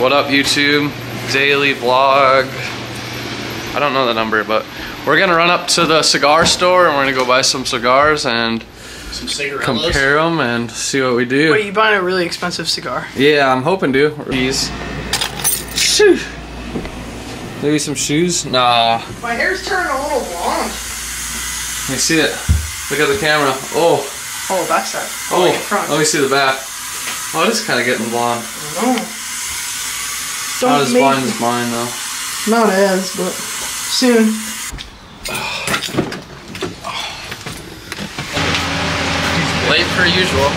What up, YouTube? Daily vlog. I don't know the number, but we're gonna run up to the cigar store and we're gonna go buy some cigars and Some cigarettes. compare them and see what we do. Wait, you buying a really expensive cigar? Yeah, I'm hoping to. These. Shoo. Maybe some shoes? Nah. My hair's turning a little blonde. Let me see it. Look at the camera. Oh. Oh, that's that. Oh. oh like front. Let me see the back. Oh, it is kind of getting blonde. No. Don't Not as make- blonde as mine though. Not as, but soon. Late per usual.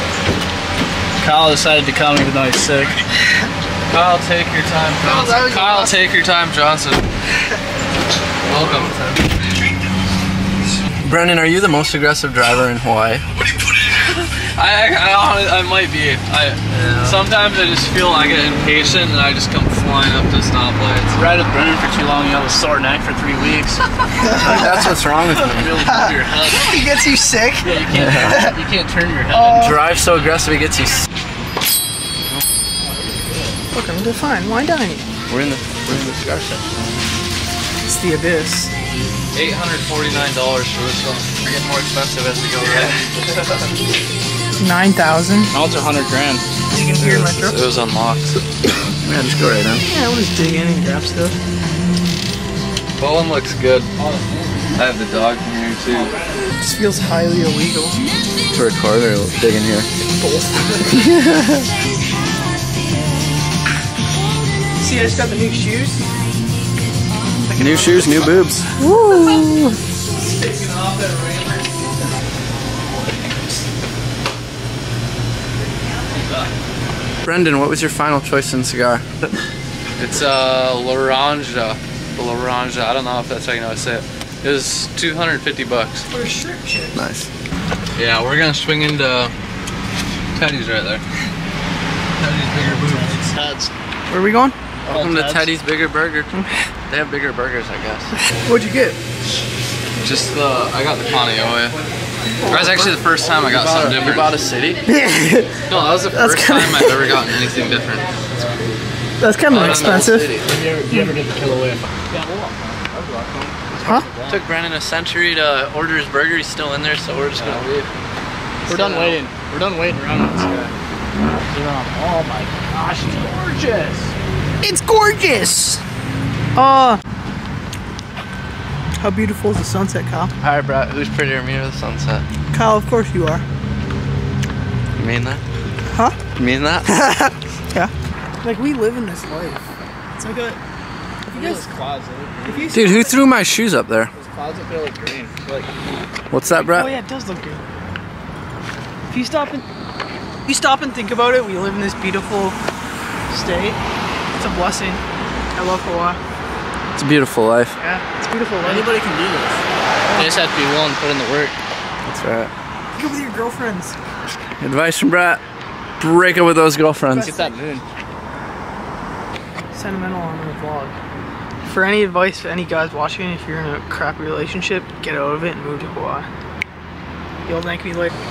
Kyle decided to come even though he's sick. Kyle, take your time, that Johnson. was Kyle, awesome. take your time, Johnson. Welcome. Brendan, are you the most aggressive driver in Hawaii? I, I, I, I might be. I sometimes I just feel I get impatient and I just come flying up to stoplights. Ride with Brendan for too long, you have a sore neck for three weeks. That's what's wrong with me. Really your head. He gets you sick. Yeah, you can't, you can't turn your head. Oh. Drive so aggressive it gets you. s- Welcome to Fine Wine Dining. We're in the we're in the cigar section. It's the abyss. Eight hundred forty-nine dollars for this one. We're getting more expensive as we go. Right? Nine thousand. Now it's a hundred grand. You can hear my throat. It was unlocked. Yeah, just go right in. Yeah, I'll just dig in and grab stuff. Bowen looks good. I have the dog in here too. This feels highly illegal. To record or dig in here. Both. See, I just got the new shoes. New shoes, new boobs. Brendan, what was your final choice in cigar? It's uh Laranja. Laranja. I don't know if that's how you know how to say it. It was 250 bucks. For strip shit. Nice. Yeah, we're gonna swing into Teddy's right there. Teddy's bigger boobs. Heads. Where are we going? Welcome to Teddy's Bigger Burger. They have bigger burgers, I guess. What'd you get? Just the I got the Kaneohe. That was actually the first time I got something You different. bought a city? No, that was the That's first kinda- time I've ever gotten anything different. That's kind of Other than the expensive. city. You ever, you ever did the Kilauea? Took Brendan a century to order his burger. He's still in there, so we're just gonna leave. We're done waiting. We're done waiting around on this guy. Oh my gosh, it's gorgeous. It's gorgeous. Uh, how beautiful is the sunset, Kyle? Hi, Brett, who's prettier, me or the sunset? Kyle, of course you are. You mean that? Huh? You mean that? Yeah. Like we live in this life. It's like a. If you guys, clouds. if you Dude, who threw my shoes up there? Those clouds up there look green. Like, What's that, Brett? Oh yeah, it does look good. If you stop and If you stop and think about it, we live in this beautiful state. It's a blessing. I love Hawaii. It's a beautiful life. Yeah, it's beautiful. Life. anybody can do this. They just have to be willing to put in the work. That's right. Go with your girlfriends. Advice from Brett. Break up with those girlfriends. Get that moon. Sentimental on the vlog. For any advice for any guys watching, if you're in a crappy relationship, get out of it and move to Hawaii. You'll thank me later. Where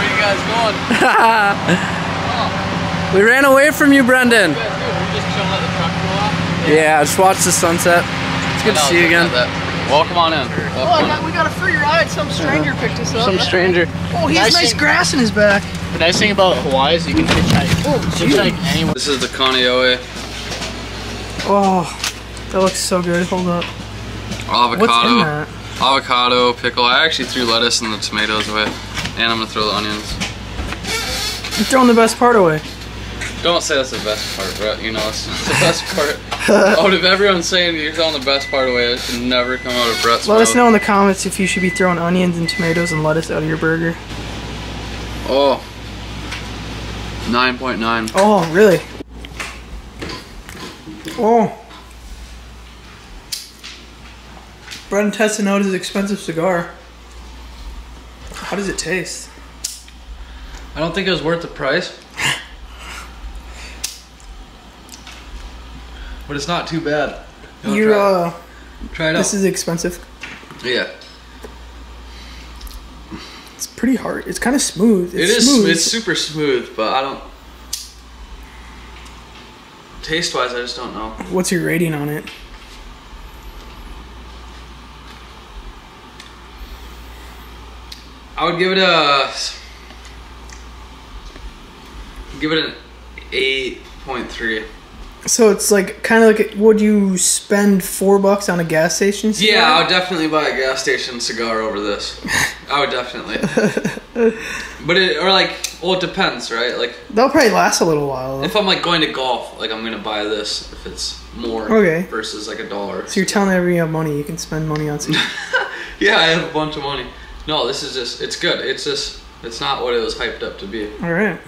are you guys going? We ran away from you, Brendan. We just chilling at the truck for a while. Yeah, just watch the sunset. It's good to see you again. Welcome on in. Oh, I got, we got a free ride. Some stranger uh, picked us up. Some stranger. oh, he has Nice nice thing- grass in his back. The nice thing about Hawaii is you can hitchhike. Oh, hitchhike anywhere. This is the Kaneohe Oh, that looks so good. Hold up. What's in avocado, that? avocado pickle. I actually threw lettuce and the tomatoes away, and I'm gonna throw the onions. You're throwing the best part away. Don't say that's the best part, Brett. You know it's not the best part. Oh, out of everyone saying you're throwing the best part away, it should never come out of Brett's Let mouth. us know in the comments if you should be throwing onions and tomatoes and lettuce out of your burger. Oh. 9.9. Oh, really? Oh. Brendan testing out his expensive cigar. How does it taste? I don't think it was worth the price. But it's not too bad. No, You're try, uh, it? try it out. this is expensive. yeah. It's pretty hard. It's kind of smooth. It It's smooth. It's super smooth, but I don't. taste wise, I just don't know. What's your rating on it? I would give it a give it an eight point three. So it's like kind of like would you spend four bucks on a gas station? cigar? Yeah, I would definitely buy a gas station cigar over this. I would definitely. but it or like well, it depends, right? Like They'll probably last a little while. Though. if I'm like going to golf, like I'm gonna buy this if it's more Okay. versus like a dollar. So you're telling everyone you have money, you can spend money on. Yeah, I have a bunch of money. No, this is just it's good. It's just it's not what it was hyped up to be. All right.